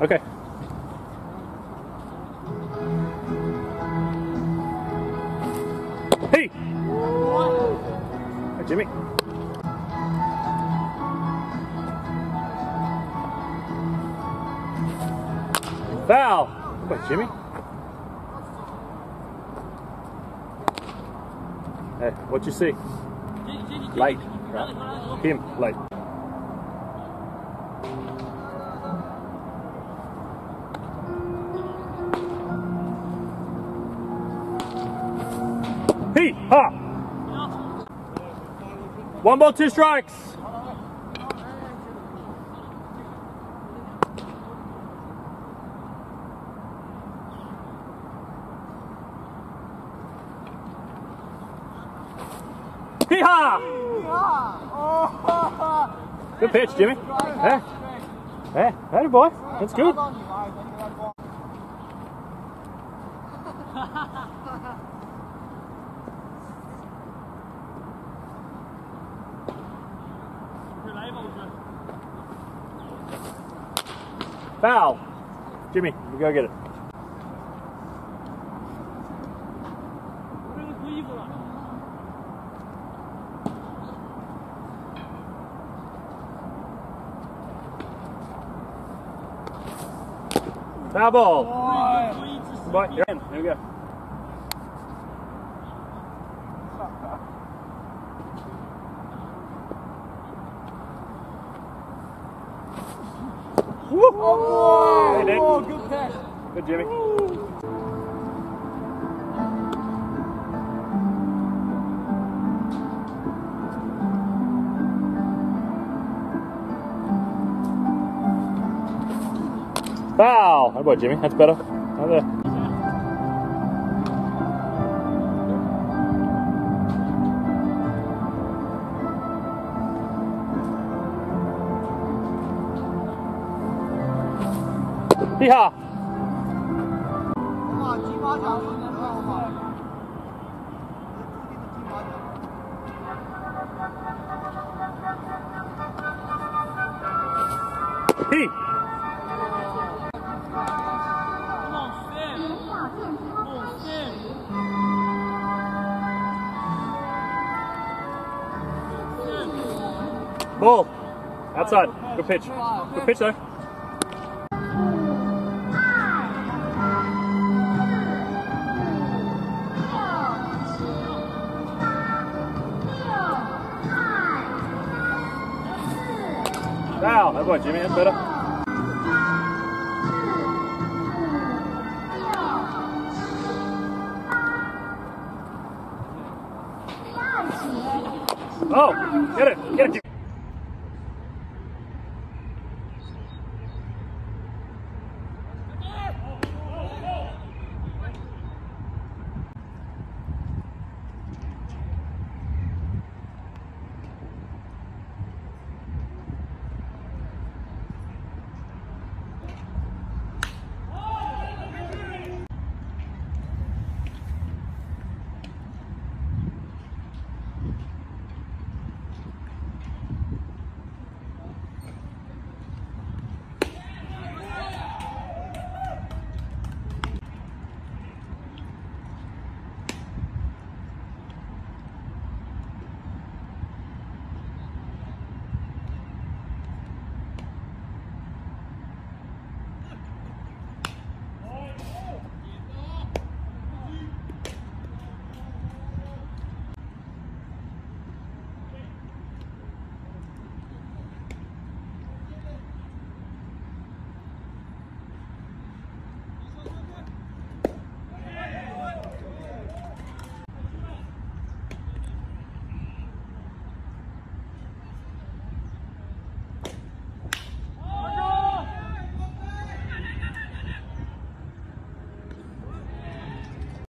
Okay. Hey! Hey, Jimmy. Foul! What, Jimmy? Hey, what you see? Light. Right? Him, light. Ha! One ball, two strikes. Hee haw! Good pitch, Jimmy. Hey, hey, hey, boy. That's good. Foul. Jimmy, you go get it. Foul ball. Boy, you're in. Here we go. Oh, Nick. oh, good catch. Good, Jimmy. Foul! How about Jimmy? That's better. Right there. Yeehaw! 哇，金马奖今年看好吗？ Hey! Ball. Outside. Good pitch. Good pitch though. Foul. That boy, Jimmy. That's better. Oh, get it. Get it.